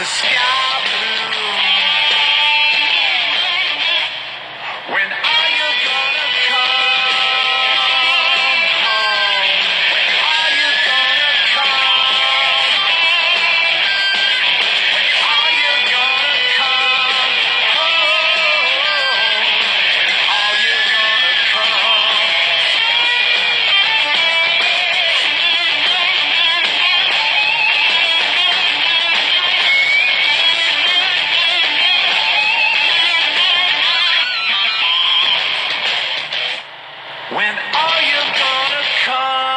to stop When are you gonna come?